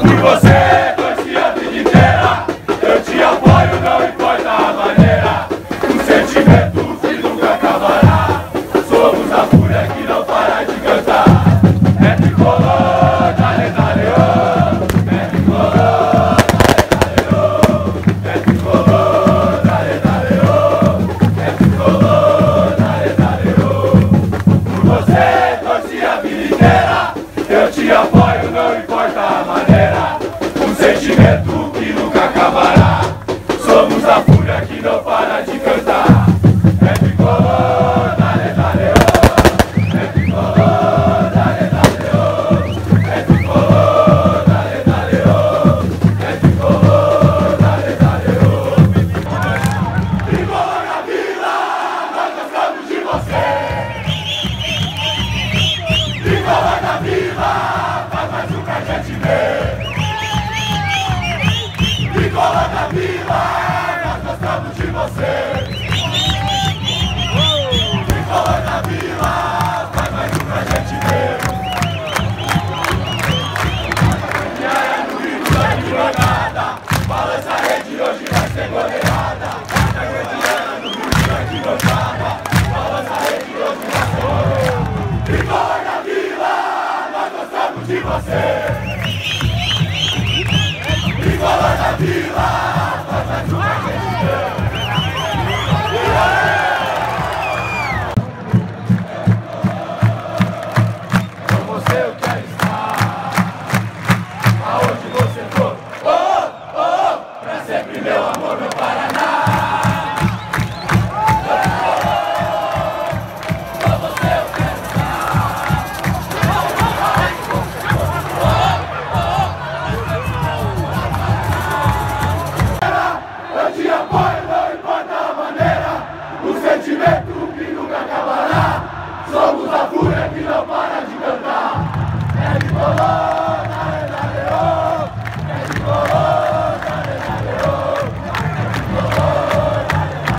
Por você é torcida de vida. Eu te apoio, não importa a maneira. não para de cantar. É tricolor, dale, dale, oh. É tricolor, dale, dale. É tricolor, dale, dale. É tricolor, dale, dale, oh. Tricolor na vila, nós gostamos de você. Tricolor na vila, faz mais um pra gente ver. Tricolor na vila. de você! Tricolor da Vila!